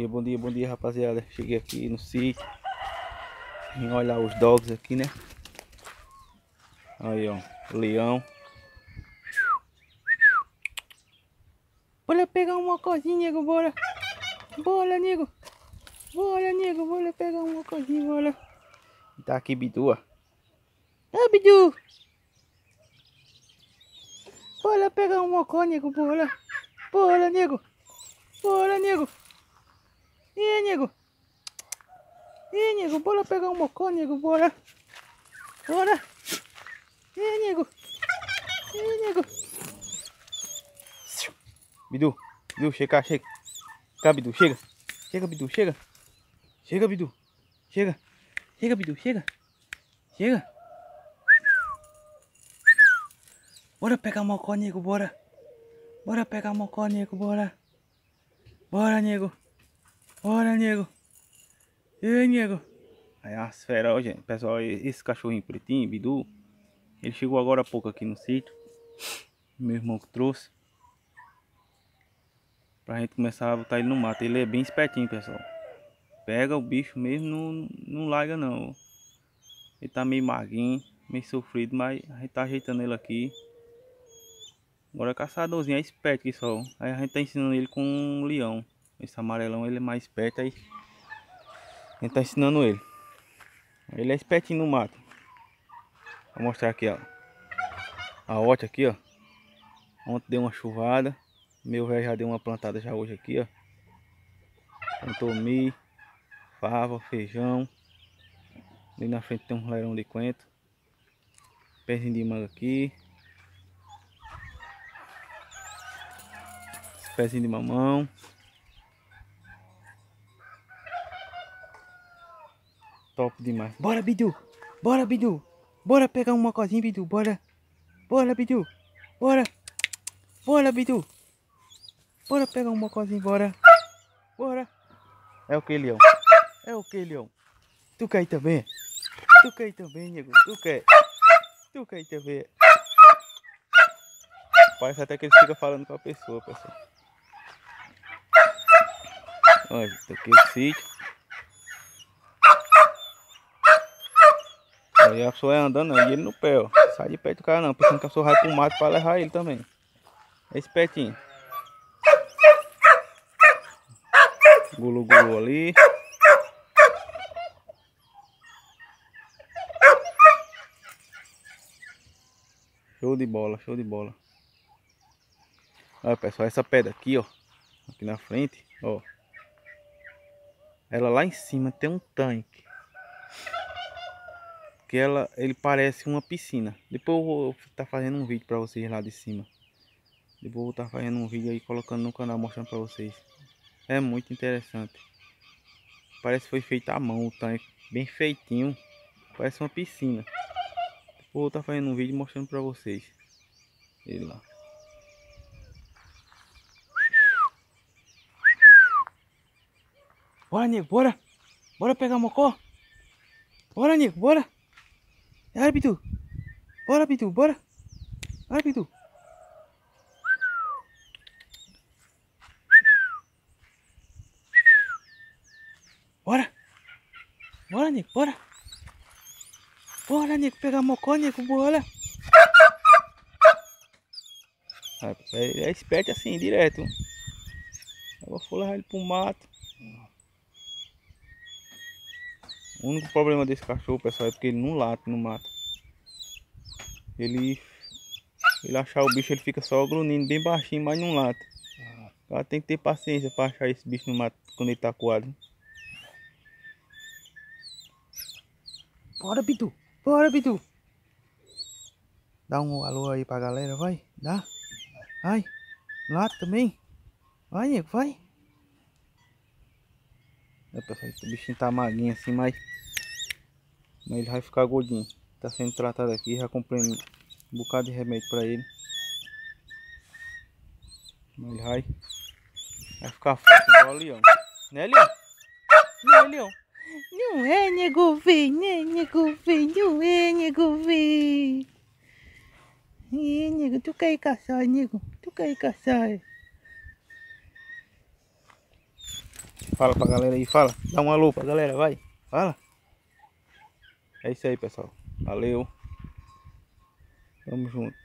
dia, bom dia, bom dia, rapaziada. Cheguei aqui no sítio. Vim olhar os dogs aqui, né? Aí, ó. Leão. Bora pegar um mocozinho, nego, bora. Bora, nego. Bora, nego, bora pegar um mocozinho, bora. Tá aqui, Bidu, ó. Ah, Bidu. Bora pegar um mocó, nego, bora. Bora, nego. Bora, nego. Nego. E nego, bora pegar um mocó, nego, bora. Bora. E nego. E nego. Bidu, Bidu, chega, chega. Cá, Bidu, chega. Chega, Bidu, chega. Chega, Bidu. Chega. Chega, Bidu, chega. Chega. Bora pegar mocó, nego, bora. Bora pegar mocó, nego, bora. Bora, nego. Bora, nego. Ei, nego. Aí as feras, gente. Pessoal, esse cachorrinho pretinho, Bidu. Ele chegou agora há pouco aqui no sítio. Meu irmão que trouxe. Pra gente começar a botar ele no mato. Ele é bem espertinho, pessoal. Pega o bicho mesmo, não, não larga não. Ele tá meio maguinho, meio sofrido, mas a gente tá ajeitando ele aqui. Agora caçadorzinho é esperto que só. Aí a gente tá ensinando ele com um leão. Esse amarelão ele é mais esperto aí. A gente tá ensinando ele. Ele é espertinho no mato. Vou mostrar aqui, ó. A horta aqui, ó. Ontem deu uma chuvada. Meu velho já deu uma plantada já hoje aqui, ó. Plantou milho, fava, feijão. Ali na frente tem um leirão de coentro. Pezinho de manga aqui. pezinho de mamão. Top demais. Bora, Bidu. Bora, Bidu. Bora pegar um mocozinho, Bidu. Bora. Bora, Bidu. Bora. Bora, Bidu. Bora pegar um mocozinho, bora. Bora. É o que, Leão? É o que, Leão? Tu quer também? Tu quer também, nego? Tu quer? Tu quer também? Parece até que ele fica falando com a pessoa, pessoal. Olha, tá aqui o sítio. Aí a pessoa é andando e ele no pé, ó. Sai de perto do cara não, pensando que a pessoa vai pro mato pra levar ele também. É espertinho. Gulu ali. Show de bola, show de bola. Olha pessoal, essa pedra aqui, ó. Aqui na frente, ó. Ela lá em cima tem um tanque. Que ela, ele parece uma piscina. Depois eu vou estar tá fazendo um vídeo para vocês lá de cima. Depois eu vou estar tá fazendo um vídeo aí colocando no canal mostrando para vocês. É muito interessante. Parece que foi feito à mão o tanque. Bem feitinho. Parece uma piscina. Depois eu vou estar tá fazendo um vídeo mostrando para vocês. Ele lá. Bora, nego, bora. Bora pegar mocó. Bora, nego, bora. Bora, Bitu. Bora, Bitu, bora. Bora, Bitu. Bora. Bora, nego, bora. Bora, nego, pegar mocó, nego, bora. É, é esperto assim, direto. Eu vou levar ele pro mato. O único problema desse cachorro, pessoal, é porque ele não late no mato. Ele, ele achar o bicho, ele fica só grunhindo bem baixinho, mas não late. O tem que ter paciência para achar esse bicho no mato quando ele tá coado. Bora, Bidu. Bora, Bidu. Dá um alô aí pra galera, vai. Dá. Vai. Late também. Vai, nego, vai. É, pessoal, esse bichinho tá maguinho assim, mas mas ele vai ficar gordinho. Tá sendo tratado aqui. Já comprei um bocado de remédio pra ele. Mas ele vai, vai ficar forte igual o leão. Né, leão? Não é, leão? Não é, nego velho, né, nego velho? Não é, nego velho. É, nego, tu quer ir caçar, nego? Tu quer ir caçar? Fala pra galera aí, fala. Dá uma alô pra galera, vai. Fala. É isso aí, pessoal. Valeu. Tamo junto.